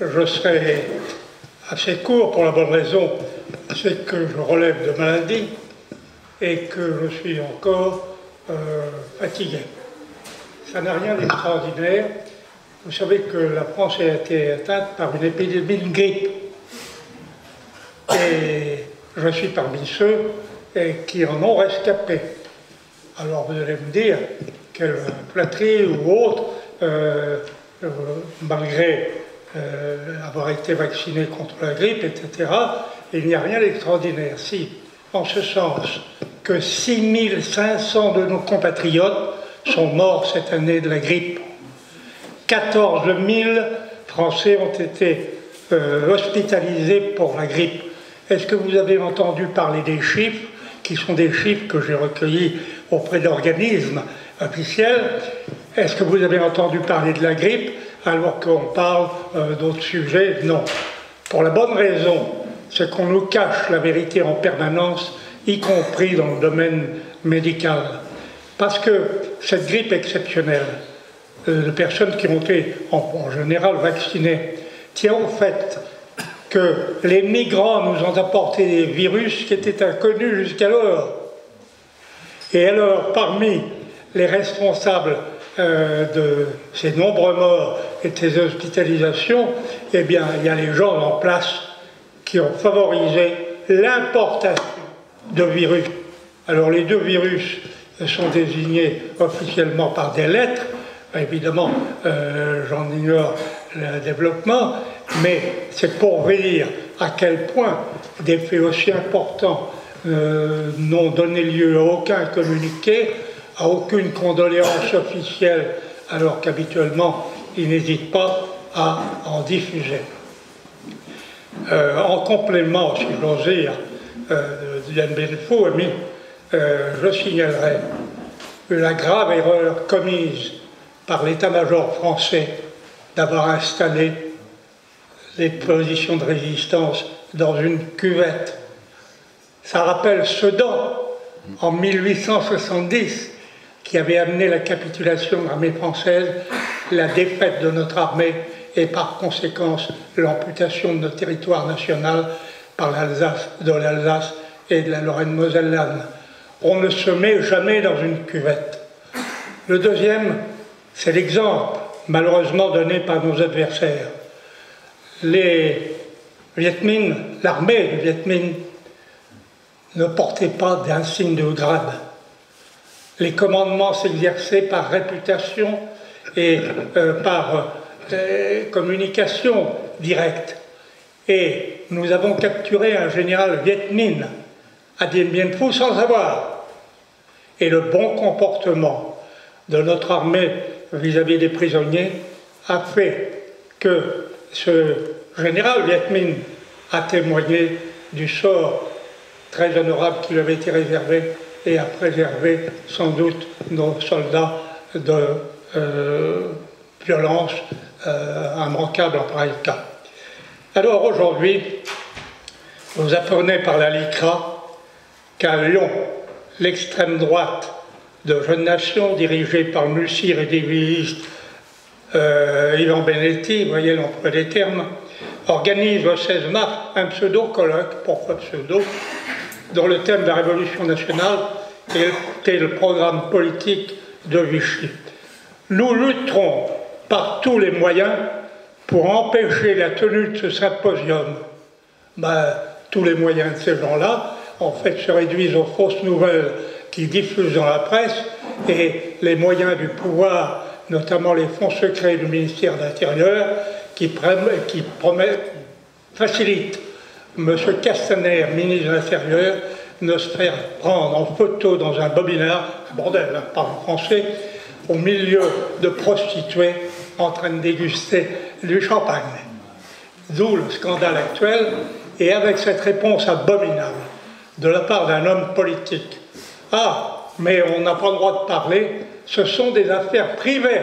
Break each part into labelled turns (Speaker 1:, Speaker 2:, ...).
Speaker 1: je serai assez court pour la bonne raison, c'est que je relève de maladie et que je suis encore euh, fatigué. Ça n'a rien d'extraordinaire. Vous savez que la France a été atteinte par une épidémie de grippe. Et je suis parmi ceux qui en ont rescapé. Alors vous allez me dire, quelle flatterie ou autre, euh, euh, malgré avoir été vacciné contre la grippe, etc., il n'y a rien d'extraordinaire. Si, en ce sens que 6500 de nos compatriotes sont morts cette année de la grippe. 14 000 Français ont été euh, hospitalisés pour la grippe. Est-ce que vous avez entendu parler des chiffres, qui sont des chiffres que j'ai recueillis auprès d'organismes officiels? Est-ce que vous avez entendu parler de la grippe? Alors qu'on parle euh, d'autres sujets Non. Pour la bonne raison, c'est qu'on nous cache la vérité en permanence y compris dans le domaine médical. Parce que cette grippe exceptionnelle, euh, de personnes qui ont été en, général vaccinées, tient au fait que les migrants nous ont apporté des virus qui étaient inconnus jusqu'alors. Et alors, parmi les responsables euh, de ces nombreux morts et de ces hospitalisations, eh bien, il y a les gens en place qui ont favorisé l'importation de virus. Alors les deux virus sont désignés officiellement par des lettres. Évidemment, euh, j'en ignore le développement, mais c'est pour dire à quel point des faits aussi importants euh, n'ont donné lieu à aucun communiqué, à aucune condoléance officielle, alors qu'habituellement, ils n'hésitent pas à en diffuser. Euh, en complément, si j'ose dire, euh, Diane Belfaux a mis, euh, je signalerai la grave erreur commise par l'état-major français d'avoir installé les positions de résistance dans une cuvette. Ça rappelle Sedan, en 1870, qui avait amené la capitulation de l'armée française, la défaite de notre armée et par conséquence l'amputation de notre territoire national par l'Alsace, et de la Lorraine-Mosellane. On ne se met jamais dans une cuvette. Le deuxième, c'est l'exemple, malheureusement donné par nos adversaires. Les Viet l'armée du Viet Minh, ne portait pas d'insigne de grade. Les commandements s'exerçaient par réputation et euh, par euh, communication directe. Et nous avons capturé un général Viet Minh à Dien Bien Phu sans savoir. Et le bon comportement de notre armée vis-à-vis des prisonniers a fait que ce général Viet Minh a témoigné du sort très honorable qui lui avait été réservé et a préservé sans doute nos soldats de violence euh, immanquable en pareil cas. Alors aujourd'hui, vous apprenez par la LICRA qu'à Lyon, l'extrême droite de Jeunes Nations, dirigée par et des euh, Ivan Benetti, voyez l'emploi des termes, organise le 16 mars un pseudo-colloque, pourquoi pseudo, dont le thème de la Révolution nationale était le programme politique de Vichy. Nous lutterons par tous les moyens pour empêcher la tenue de ce symposium, ben, tous les moyens de ces gens-là, en fait, se réduisent aux fausses nouvelles qui diffusent dans la presse et les moyens du pouvoir, notamment les fonds secrets du ministère de l'Intérieur, qui, qui facilitent M. Castaner, ministre de l'Intérieur, de se faire prendre en photo dans un bobinard, bordel, hein, pas en français, au milieu de prostituées en train de déguster du champagne. D'où le scandale actuel, et avec cette réponse abominable de la part d'un homme politique. Ah, mais on n'a pas le droit de parler, ce sont des affaires privées.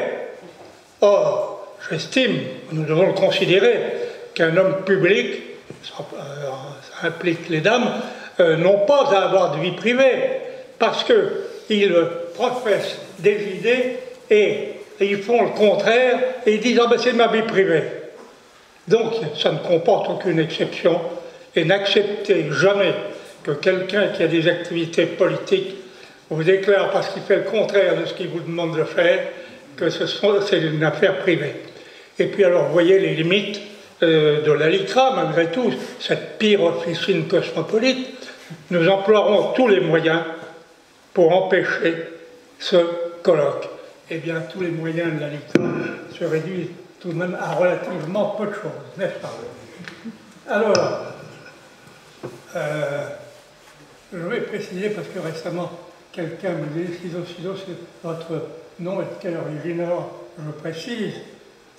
Speaker 1: Or, j'estime, nous devons le considérer, qu'un homme public, ça, euh, implique les dames, euh, n'ont pas à avoir de vie privée, parce qu'ils professent des idées et ils font le contraire et ils disent Ah ben c'est ma vie privée. Donc, ça ne comporte aucune exception, et n'acceptez jamais que quelqu'un qui a des activités politiques vous déclare, parce qu'il fait le contraire de ce qu'il vous demande de faire, que c'est une affaire privée. Et puis alors, voyez les limites euh, de la LICRA, malgré tout, cette pire officine cosmopolite. Nous emploierons tous les moyens pour empêcher ce colloque. Eh bien, tous les moyens de la LICRA se réduisent tout de même à relativement peu de choses, n'est-ce pas? Alors, euh, je vais préciser parce que récemment, quelqu'un me dit Ciso, Ciso, votre nom est de quelle origine? Alors, je précise,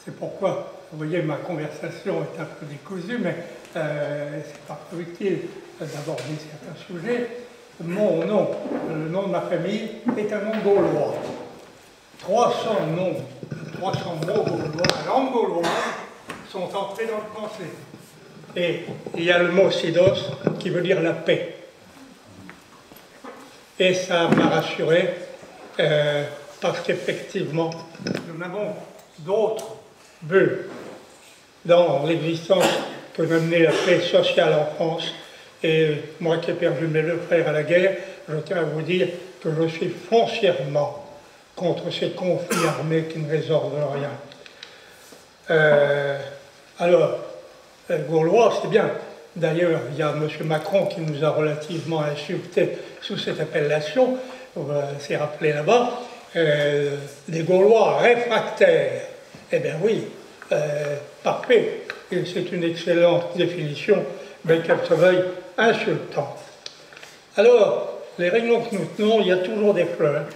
Speaker 1: c'est pourquoi, vous voyez, ma conversation est un peu décousue, mais euh, c'est pas utile d'aborder certains sujets. Mon nom, le nom de ma famille, est un nom gaulois. 300 noms, 300 mots gaulois, la langue gauloise, sont entrés dans le français. Et il y a le mot sidos qui veut dire la paix. Et ça m'a rassuré euh, parce qu'effectivement, nous n'avons d'autres buts dans l'existence que d'amener la paix sociale en France. Et moi qui ai perdu mes deux frères à la guerre, je tiens à vous dire que je suis foncièrement contre ces conflits armés qui ne résorbent rien. Euh, alors, euh, Gaulois, c'est bien. D'ailleurs, il y a M. Macron qui nous a relativement insultés sous cette appellation, c'est rappelé là-bas, euh, les Gaulois réfractaires. Eh bien oui, parfait. C'est une excellente définition, mais qu'elle insultante. Alors, les réunions que nous tenons, il y a toujours des fleurs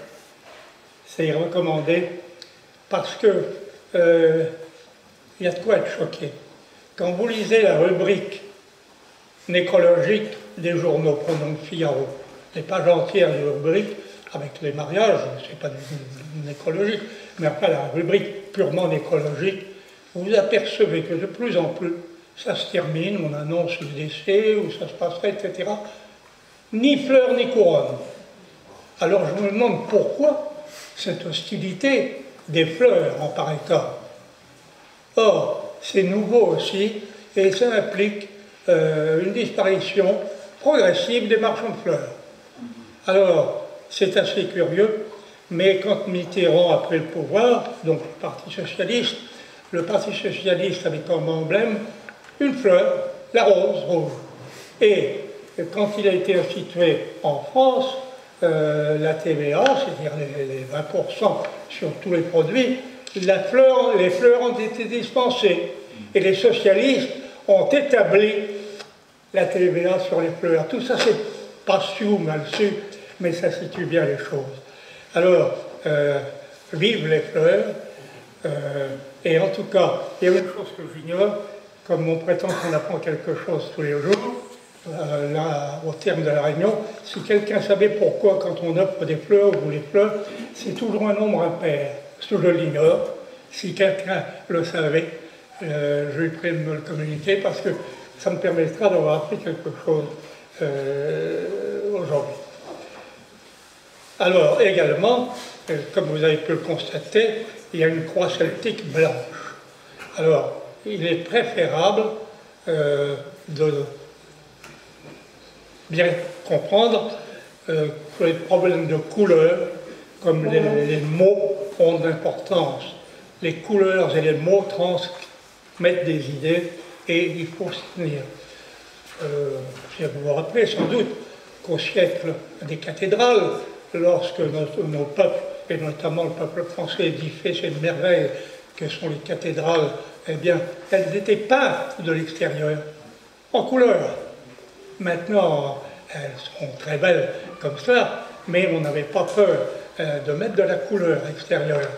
Speaker 1: c'est recommandé parce que euh, il y a de quoi être choqué. Quand vous lisez la rubrique nécrologique des journaux, prenons Figaro, les pages entières de rubrique avec les mariages, c'est pas nécrologique, mais après la rubrique purement nécrologique, vous apercevez que de plus en plus, ça se termine, on annonce le décès, où ça se passerait, etc. Ni fleurs ni couronne. Alors je me demande pourquoi cette hostilité des fleurs en pareil cas. Or, c'est nouveau aussi et ça implique euh, une disparition progressive des marchands de fleurs. Alors, c'est assez curieux, mais quand Mitterrand a pris le pouvoir, donc le Parti socialiste, le Parti socialiste avait comme emblème une fleur, la rose rouge. Et quand il a été institué en France, euh, la TVA, c'est-à-dire les, 20% sur tous les produits, les fleurs ont été dispensées. Et les socialistes ont établi la TVA sur les fleurs. Tout ça, c'est pas su ou mal su, mais ça situe bien les choses. Alors, euh, vive les fleurs. Euh, et en tout cas, il y a une chose que j'ignore, comme on prétend qu'on apprend quelque chose tous les jours, euh, là, au terme de la réunion, si quelqu'un savait pourquoi, quand on offre des fleurs ou les fleurs, c'est toujours un nombre impair. Je l'ignore. Si quelqu'un le savait, euh, je lui prie de me le communiquer parce que ça me permettra d'avoir appris quelque chose euh, aujourd'hui. Alors, également, comme vous avez pu le constater, il y a une croix celtique blanche. Alors, il est préférable de bien comprendre euh, que les problèmes de couleur, comme les, mots, ont d'importance. Les couleurs et les mots transmettent des idées et il faut se tenir. Euh, vous vous rappelez sans doute qu'au siècle des cathédrales, lorsque nos, peuples, et notamment le peuple français, édifiaient ces merveilles que sont les cathédrales, eh bien, elles étaient peintes de l'extérieur, en couleur. Maintenant, elles seront très belles comme cela, mais on n'avait pas peur euh, de mettre de la couleur extérieure.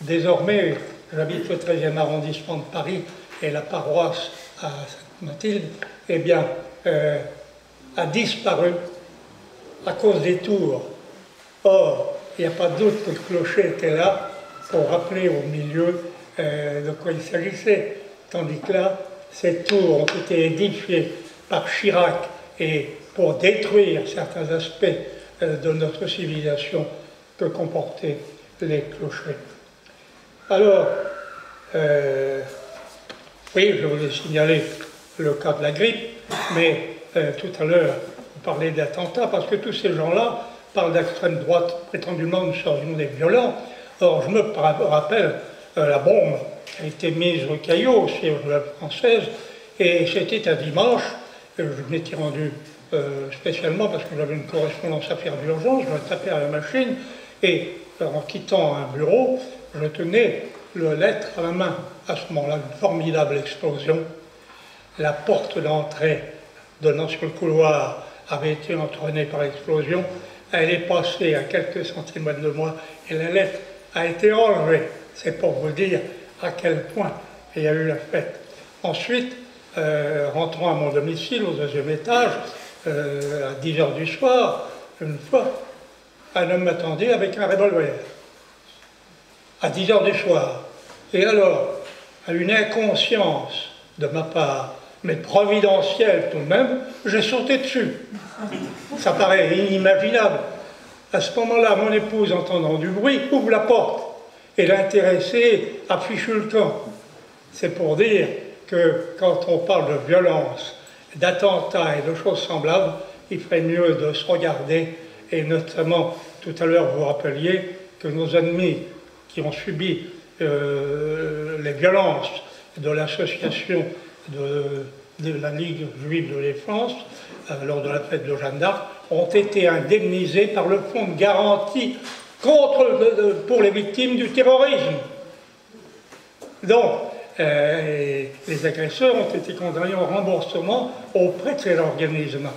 Speaker 1: Désormais, j'habite le 13e arrondissement de Paris et la paroisse à Sainte-Mathilde, eh bien, euh, a disparu à cause des tours. Or, il n'y a pas doute que le clocher était là pour rappeler au milieu euh, de quoi il s'agissait. Tandis que là, ces tours ont été édifiées par Chirac et pour détruire certains aspects euh, de notre civilisation que comportaient les clochers. Alors, euh, Oui, je vous ai signalé le cas de la grippe, mais tout à l'heure, vous parlez d'attentats, parce que tous ces gens-là parlent d'extrême droite, prétendument nous serions des violents. Or, je me rappelle la bombe a été mise au caillot sur la française, et c'était un dimanche, je m'étais rendu euh, spécialement parce que j'avais une correspondance à faire d'urgence, je me tapais à la machine, et en quittant un bureau, je tenais le lettre à la main. À ce moment-là, une formidable explosion. La porte d'entrée donnant sur le couloir avait été entraînée par l'explosion. Elle est passée à quelques centimètres de moi et la lettre a été enlevée. C'est pour vous dire à quel point il y a eu la fête. Ensuite, euh, rentrant à mon domicile au deuxième étage, euh, à 10 heures du soir, une fois, un homme m'attendait avec un revolver. À 10 heures du soir. Et alors, à une inconscience de ma part, mais providentielle tout de même, j'ai sauté dessus. Ça paraît inimaginable. À ce moment-là, mon épouse, entendant du bruit, ouvre la porte. Et l'intéressé affiche le camp. C'est pour dire que quand on parle de violence, d'attentats et de choses semblables, il ferait mieux de se regarder et notamment, tout à l'heure, vous rappeliez que nos ennemis qui ont subi euh, les violences de l'association de, la Ligue juive de défense euh, lors de la fête de Jeanne d'Arc ont été indemnisés par le fonds de garantie contre, pour les victimes du terrorisme. Donc, euh, les agresseurs ont été condamnés au remboursement auprès de ces organismes.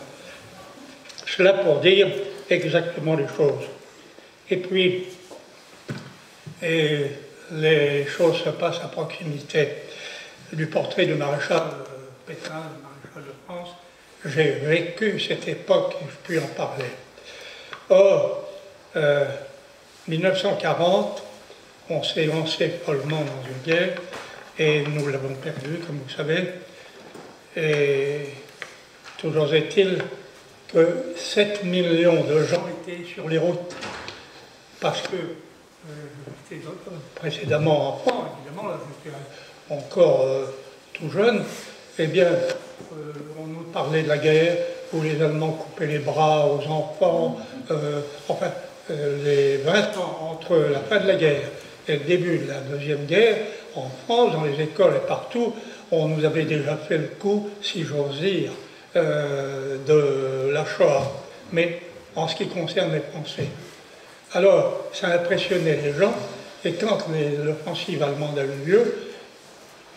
Speaker 1: Cela pour dire exactement les choses. Et puis, et les choses se passent à proximité du portrait du maréchal Pétain, du maréchal de France. J'ai vécu cette époque et je puis en parler. Or, 1940, euh, on s'est lancé follement dans une guerre et nous l'avons perdue, comme vous savez. Et toujours est-il que 7 millions de gens étaient sur les routes parce que euh, précédemment enfant, évidemment, là j'étais encore euh, tout jeune, eh bien, euh, on nous parlait de la guerre où les Allemands coupaient les bras aux enfants, enfin, les 20 ans entre la fin de la guerre et le début de la Deuxième Guerre, en France, dans les écoles et partout, on nous avait déjà fait le coup, si j'ose dire, de la Shoah. Mais en ce qui concerne les Français, alors, ça impressionnait les gens, et quand l'offensive allemande a eu lieu,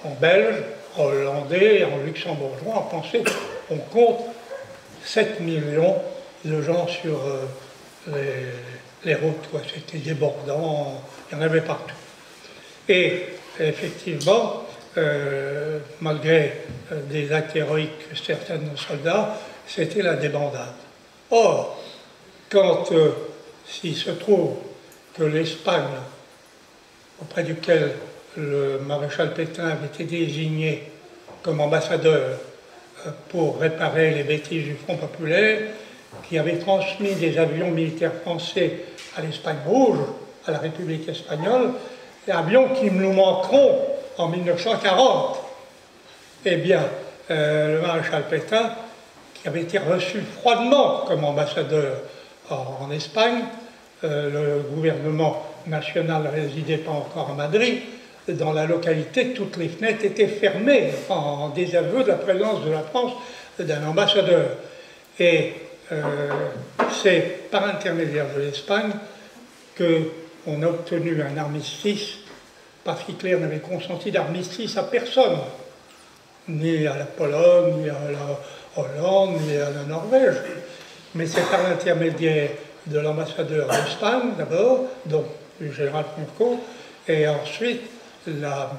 Speaker 1: en belge, en hollandais, en luxembourgeois, on pensait qu'on compte 7 millions de gens sur euh, les, routes, c'était débordant, il y en avait partout. Et effectivement, euh, malgré euh, des actes héroïques de certains de nos soldats, c'était la débandade. Or, quand s'il se trouve que l'Espagne, auprès duquel le maréchal Pétain avait été désigné comme ambassadeur euh, pour réparer les bêtises du Front populaire, qui avait transmis des avions militaires français à l'Espagne rouge, à la République espagnole, des avions qui nous manqueront en 1940. Eh bien, euh, le maréchal Pétain, qui avait été reçu froidement comme ambassadeur en Espagne, euh, le gouvernement national ne résidait pas encore à Madrid. Dans la localité, toutes les fenêtres étaient fermées en désaveu de la présence de la France d'un ambassadeur. Et euh, c'est par intermédiaire de l'Espagne qu'on a obtenu un armistice, parce qu'Hitler n'avait consenti d'armistice à personne, ni à la Pologne, ni à la Hollande, ni à la Norvège. Mais c'est par l'intermédiaire de l'ambassadeur d'Espagne d'abord, donc du général Franco, et ensuite la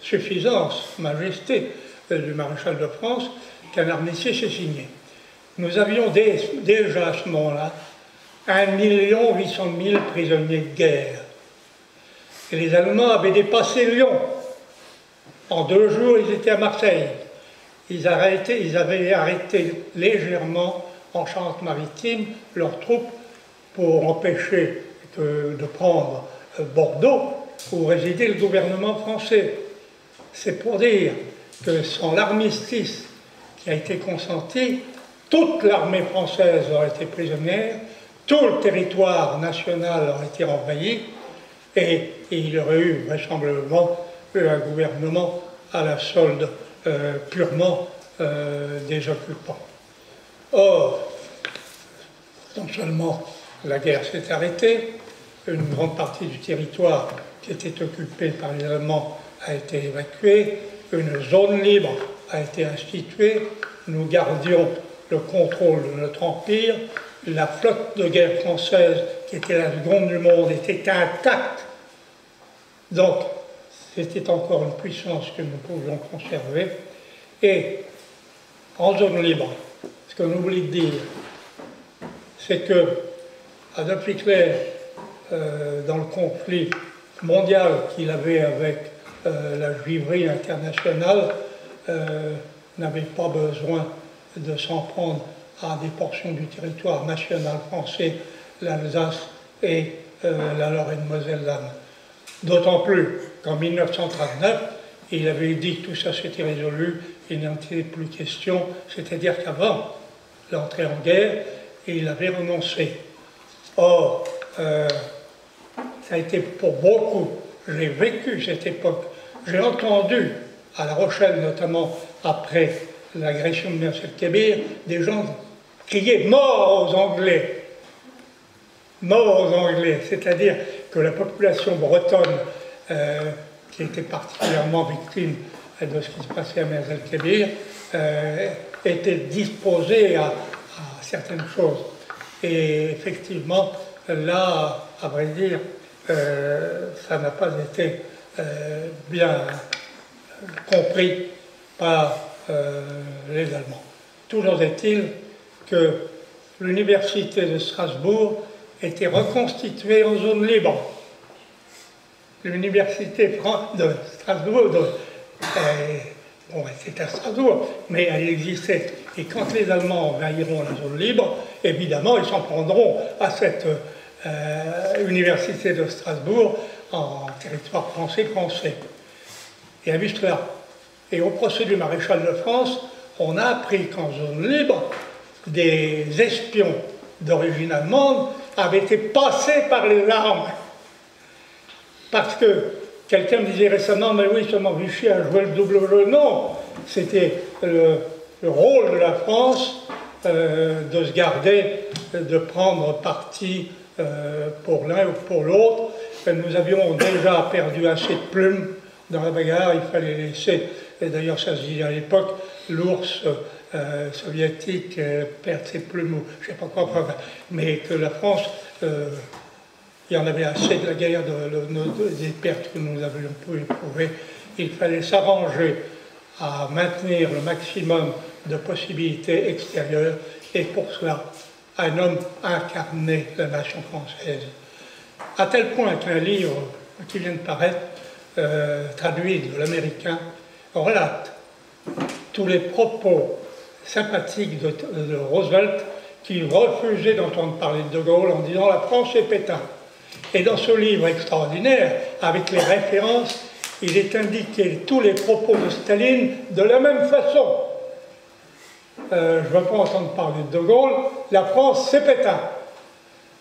Speaker 1: suffisance, majesté du maréchal de France qu'un armistice s'est signé. Nous avions déjà à ce moment-là 1 800 000 prisonniers de guerre. Et les Allemands avaient dépassé Lyon. En deux jours, ils étaient à Marseille. Ils, avaient arrêté légèrement en Charente-Maritime leurs troupes pour empêcher de, prendre euh, Bordeaux où résidait le gouvernement français. c'est pour dire que sans l'armistice qui a été consenti, toute l'armée française aurait été prisonnière, tout le territoire national aurait été envahi, et, il aurait eu vraisemblablement un gouvernement à la solde euh, purement euh, des occupants. Or, non seulement la guerre s'est arrêtée, une grande partie du territoire qui était occupé par les Allemands a été évacuée, une zone libre a été instituée, nous gardions le contrôle de notre empire, la flotte de guerre française, qui était la seconde du monde, était intacte. Donc, c'était encore une puissance que nous pouvions conserver. Et en zone libre, ce qu'on oublie de dire, c'est que Adolf Hitler, euh, dans le conflit mondial qu'il avait avec euh, la juiverie internationale, euh, n'avait pas besoin de s'en prendre à des portions du territoire national français, l'Alsace et la Lorraine-Moselle-Lanne. D'autant plus qu'en 1939, il avait dit que tout ça s'était résolu, il n'en était plus question, c'est-à-dire qu'avant l'entrée en guerre, il avait renoncé. Or, euh, ça a été pour beaucoup, j'ai vécu cette époque, j'ai entendu, à La Rochelle notamment, après l'agression de Merced Kébir, des gens crier mort aux Anglais. Mort aux Anglais, c'est-à-dire que la population bretonne, euh, qui était particulièrement victime de ce qui se passait à Merzel Kébir, euh, était disposée à, certaines choses. Et effectivement, là, à vrai dire, euh, ça n'a pas été bien compris par les Allemands. Toujours est-il que l'université de Strasbourg était reconstituée en zone libre. L'université de Strasbourg, bon, c'est à Strasbourg, mais elle existait. Et quand les Allemands envahiront la zone libre, évidemment, ils s'en prendront à cette euh, université de Strasbourg en territoire français-français. Et à vu Et au procès du maréchal de France, on a appris qu'en zone libre, des espions d'origine allemande avaient été passés par les armes. Parce que quelqu'un me disait récemment, mais oui, seulement Vichy a joué le double jeu. Non, c'était le, rôle de la France euh, de se garder, de prendre parti euh, pour l'un ou pour l'autre. Nous avions déjà perdu assez de plumes dans la bagarre, il fallait laisser, et d'ailleurs ça se disait à l'époque, l'ours euh, soviétique euh, perd ses plumes, je ne sais pas quoi, mais que la France, euh, il y en avait assez de la guerre, des pertes que nous avions pu éprouver, il fallait s'arranger à maintenir le maximum de possibilités extérieures, et pour cela, un homme incarnait la nation française. À tel point qu'un livre qui vient de paraître, traduit de l'américain, relate tous les propos sympathique de, Roosevelt qui refusait d'entendre parler de De Gaulle en disant la France est Pétain. Et dans ce livre extraordinaire, avec les références, il est indiqué tous les propos de Staline de la même façon. Euh, je ne veux pas entendre parler de De Gaulle, la France c'est Pétain.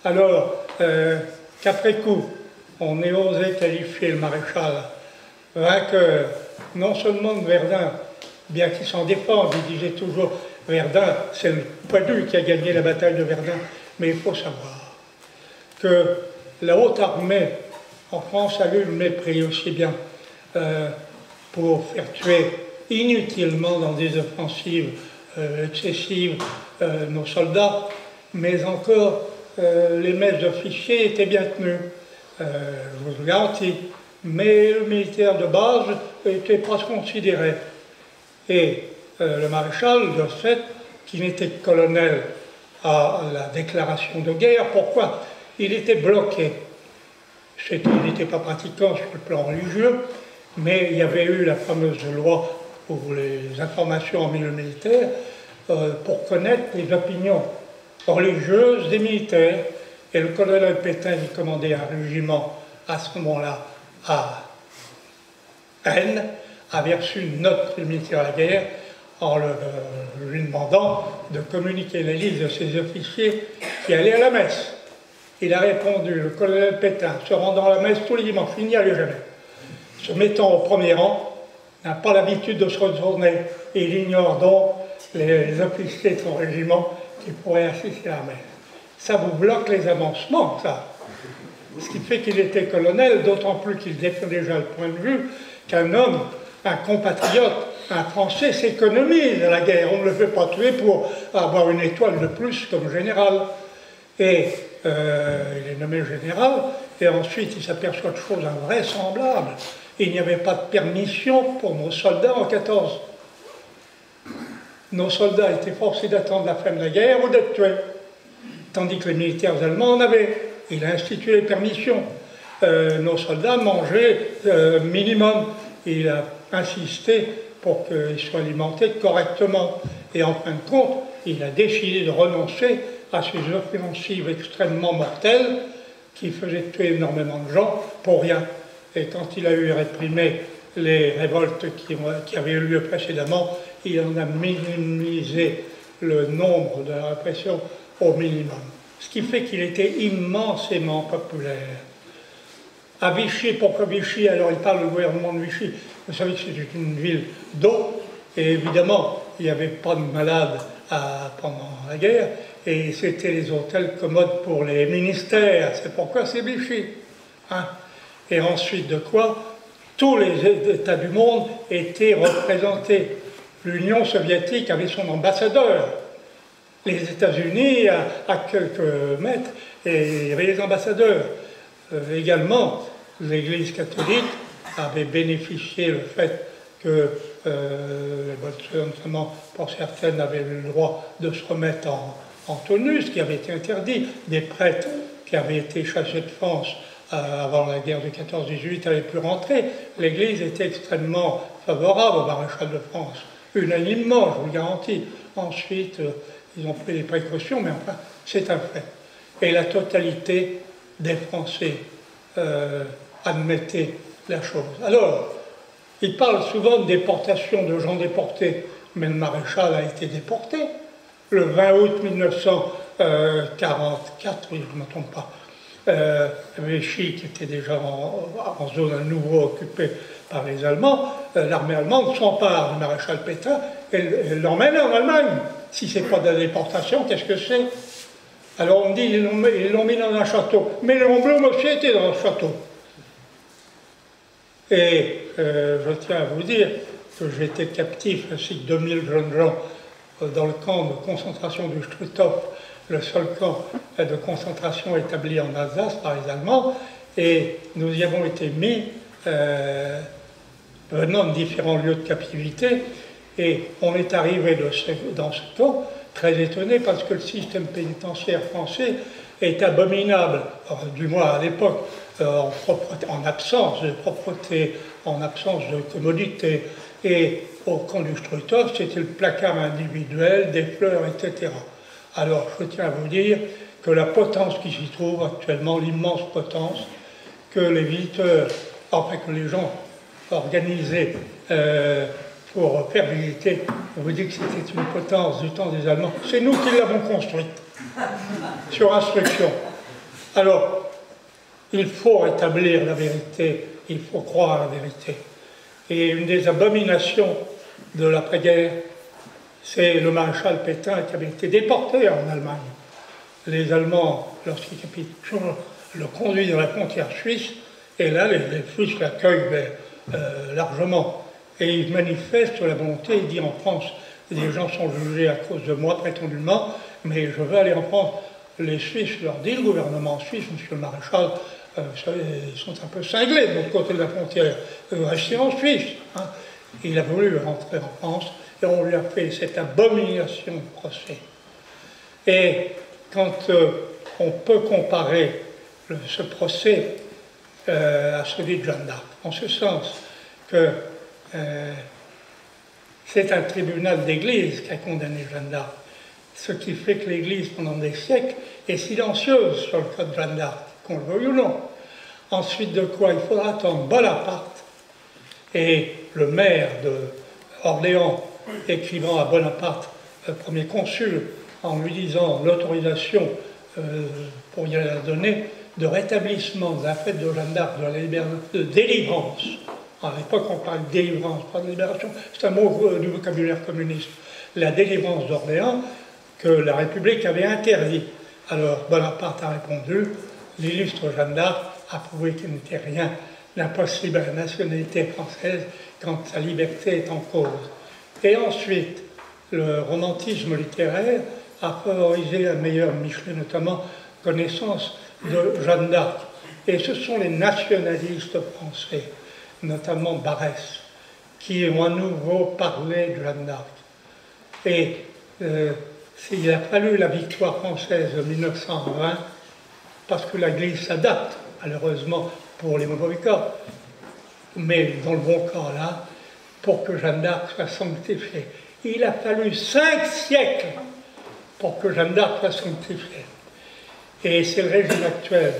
Speaker 1: Alors, euh, qu'après coup, on ait osé qualifier le maréchal vainqueur, non seulement de Verdun, bien qu'il s'en défende, il disait toujours Verdun, c'est le Poidu qui a gagné la bataille de Verdun. Mais il faut savoir que la haute armée en France a eu le mépris aussi bien euh, pour faire tuer inutilement dans des offensives euh, excessives euh, nos soldats, mais encore les messes officiers étaient bien tenues, je vous le garantis. Mais le militaire de base était pas considéré. Et euh, le maréchal de fait, qui n'était colonel à la déclaration de guerre, pourquoi Il était bloqué? Il n'était pas pratiquant sur le plan religieux, mais il y avait eu la fameuse loi pour les informations en milieu militaire euh, pour connaître les opinions religieuses des militaires. Et le colonel Pétain, il commandait un régiment à ce moment-là à Rennes, avait reçu une note du ministère de la Guerre en lui demandant de communiquer la liste de ses officiers qui allaient à la messe. Il a répondu, le colonel Pétain, se rendant à la messe tous les dimanches, il n'y allait jamais. Se mettant au premier rang, n'a pas l'habitude de se retourner. Et il ignore donc les officiers de son régiment qui pourraient assister à la messe. Ça vous bloque les avancements, ça. Ce qui fait qu'il était colonel, d'autant plus qu'il défend déjà le point de vue qu'un homme, un compatriote, un Français s'économise à la guerre. On ne le fait pas tuer pour avoir une étoile de plus comme général. Et euh, il est nommé général, et ensuite il s'aperçoit de choses invraisemblables. Il n'y avait pas de permission pour nos soldats en 14. Nos soldats étaient forcés d'attendre la fin de la guerre ou d'être tués, tandis que les militaires allemands en avaient. Il a institué les permissions. Euh, nos soldats mangeaient euh, minimum. Il a insisté pour qu'ils soient alimentés correctement. Et en fin de compte, il a décidé de renoncer à ces offensives extrêmement mortelles qui faisaient tuer énormément de gens pour rien. Et quand il a eu réprimé les révoltes qui, qui avaient eu lieu précédemment, il en a minimisé le nombre de répressions au minimum. Ce qui fait qu'il était immensément populaire. À Vichy, pourquoi Vichy Alors il parle du gouvernement de Vichy. Vous savez que c'est une ville d'eau, et évidemment, il n'y avait pas de malades pendant la guerre, et c'était les hôtels commodes pour les ministères. C'est pourquoi c'est Vichy. Hein. et ensuite de quoi tous les États du monde étaient représentés. L'Union soviétique avait son ambassadeur les États-Unis à, quelques mètres, et il y avait les ambassadeurs. Euh, également, l'Église catholique avait bénéficié le fait que euh, notamment pour certaines, avaient le droit de se remettre en, en ce qui avait été interdit. Des prêtres qui avaient été chassés de France euh, avant la guerre de 14-18 n'avaient pu rentrer. L'Église était extrêmement favorable au maréchal de France, unanimement, je vous le garantis. Ensuite, euh, ils ont pris des précautions, mais enfin, c'est un fait. Et la totalité des Français euh, admettait la chose. Alors, ils parlent souvent de déportation de gens déportés, mais le maréchal a été déporté. Le 20 août 1944, oui, je ne me trompe pas, euh, Vichy, qui était déjà en, zone à nouveau occupée par les Allemands, euh, l'armée allemande s'empare du maréchal Pétain et l'emmène en Allemagne. Si ce n'est pas de la déportation, qu'est-ce que c'est? Alors on me dit, ils l'ont mis dans un château. Mais Blum aussi était dans un château. Et euh, je tiens à vous dire que j'étais captif, ainsi que 2000 jeunes gens, euh, dans le camp de concentration du Struthof, le seul camp de concentration établi en Alsace par les Allemands, et nous y avons été mis euh, venant de différents lieux de captivité, et on est arrivé dans ce camp très étonné parce que le système pénitentiaire français est abominable, du moins à l'époque, euh, en, absence de propreté, en absence de commodité. Et au Struthof, c'était le placard individuel, des fleurs, etc. Alors, je tiens à vous dire que la potence qui s'y trouve actuellement, l'immense potence, que les visiteurs, enfin que les gens organisés euh, pour faire visiter, on vous dit que c'était une potence du temps des Allemands. C'est nous qui l'avons construite, sur instruction. Alors, il faut rétablir la vérité, il faut croire à la vérité. Et une des abominations de l'après-guerre, c'est le maréchal Pétain qui avait été déporté en Allemagne. Les Allemands, lorsqu'ils capitulent, le conduisent dans la frontière suisse, et là, les, Suisses l'accueillent euh, largement et il manifeste la volonté, il dit en France, les gens sont jugés à cause de moi prétendument, mais je veux aller en France. Les Suisses leur dit, le gouvernement suisse, monsieur le maréchal, euh, ils sont un peu cinglés de l'autre côté de la frontière, euh, restez en Suisse. Hein. Il a voulu rentrer en France et on lui a fait cette abomination de procès. Et quand euh, on peut comparer ce procès à celui de Jeanne d'Arc, en ce sens que euh, c'est un tribunal d'église qui a condamné Jeanne d'Arc. Ce qui fait que l'Église, pendant des siècles, est silencieuse sur le cas de Jeanne d'Arc, qu'on le veuille ou non. Ensuite de quoi, il faudra attendre Bonaparte. Et le maire d'Orléans écrivant à Bonaparte, premier consul, en lui disant l'autorisation euh, pour y la donner, de rétablissement de la fête de Jeanne d'Arc, de, de délivrance. À l'époque, on parle de délivrance, pas de libération, c'est un mot du vocabulaire communiste. La délivrance d'Orléans, que la République avait interdit. Alors Bonaparte a répondu, l'illustre Jeanne d'Arc a prouvé qu'il n'était rien d'impossible à la nationalité française quand sa liberté est en cause. Et ensuite, le romantisme littéraire a favorisé la meilleure Michelet, notamment connaissance de Jeanne d'Arc. Et ce sont les nationalistes français, notamment Barès, qui ont à nouveau parlé de Jeanne d'Arc. Et euh, il a fallu la victoire française de 1920, parce que la glisse s'adapte, malheureusement pour les mauvais cas, mais dans le bon cas là, pour que Jeanne d'Arc soit sanctifiée. Il a fallu cinq siècles pour que Jeanne d'Arc soit sanctifiée. Et c'est le régime actuel,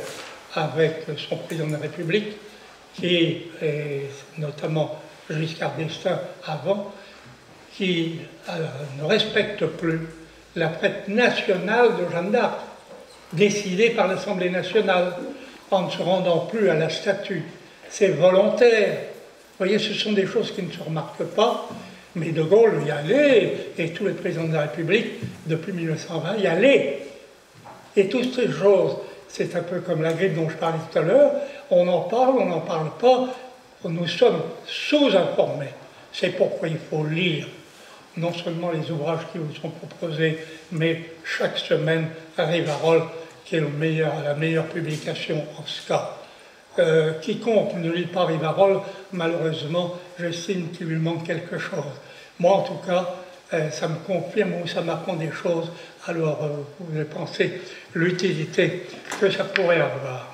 Speaker 1: avec son président de la République, qui est notamment Giscard d'Estaing avant, qui euh, ne respecte plus la fête nationale de Jeanne d'Arc, décidée par l'Assemblée nationale, en ne se rendant plus à la statue. C'est volontaire. Vous voyez, ce sont des choses qui ne se remarquent pas, mais De Gaulle y allait, et tous les présidents de la République, depuis 1920, y allaient. Et toutes ces choses, c'est un peu comme la grippe dont je parlais tout à l'heure, on en parle, on n'en parle pas, nous sommes sous-informés. C'est pourquoi il faut lire non seulement les ouvrages qui vous sont proposés, mais chaque semaine Rivarol, qui est le meilleur, la meilleure publication en ce. Euh, quiconque ne lit pas Rivarol, malheureusement, j'estime qu'il lui manque quelque chose. Moi, en tout cas, euh, ça me confirme ou ça m'apprend des choses, alors euh, vous avez pensé l'utilité que ça pourrait avoir.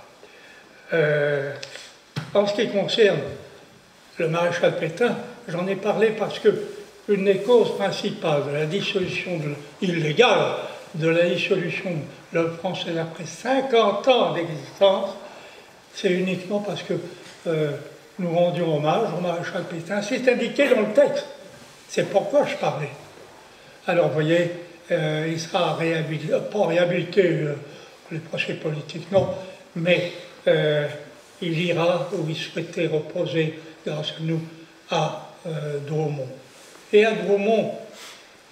Speaker 1: En ce qui concerne le maréchal Pétain, j'en ai parlé parce que une des causes principales de la dissolution illégale de la dissolution de l'œuvre française après 50 ans d'existence, c'est uniquement parce que euh, nous rendions hommage au maréchal Pétain. C'est indiqué dans le texte. C'est pourquoi je parlais. Alors, vous voyez, euh, il sera réhabilité, euh, pas réhabilité pour les procès politiques, non, mais il ira où il souhaitait reposer, grâce à nous, à Dromont. Et à Dromont,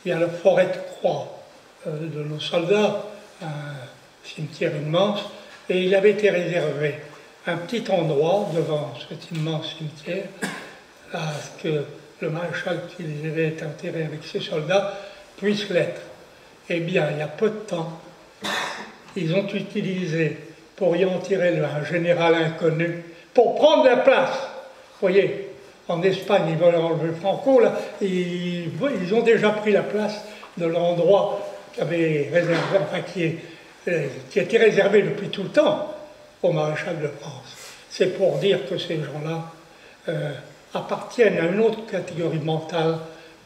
Speaker 1: il y a la forêt de croix de nos soldats, un cimetière immense, et il avait été réservé un petit endroit devant cet immense cimetière à ce que le maréchal qui les avait enterrés avec ses soldats puisse l'être. Eh bien, il y a peu de temps, ils ont utilisé pour y en tirer un général inconnu pour prendre la place. Voyez, en Espagne, ils veulent enlever Franco, là, ils, ont déjà pris la place de l'endroit qui qui, euh, était réservé depuis tout le temps au maréchal de France. C'est pour dire que ces gens-là euh, appartiennent à une autre catégorie mentale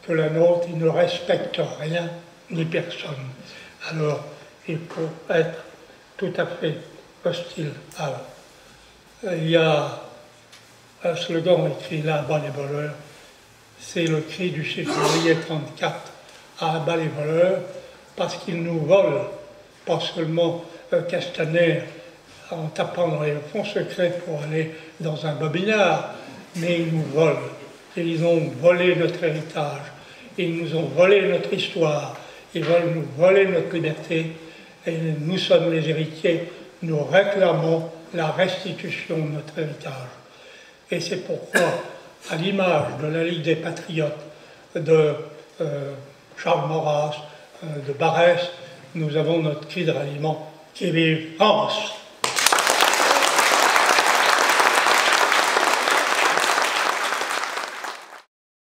Speaker 1: que la nôtre, ils ne respectent rien ni personne. Alors, il faut être tout à fait hostile à. Il y a un slogan écrit là, bas les voleurs, c'est le cri du 6 février 34 à bas les voleurs, parce qu'ils nous volent, pas seulement Castaner en tapant dans les fonds secrets pour aller dans un bobinard, mais ils nous volent. ils ont volé notre héritage, ils nous ont volé notre histoire, ils veulent nous voler notre liberté, et nous sommes les héritiers, nous réclamons la restitution de notre héritage. Et c'est pourquoi, à l'image de la Ligue des Patriotes, de euh, Charles Maurras, euh, de Barès, nous avons notre cri de ralliement qui vive France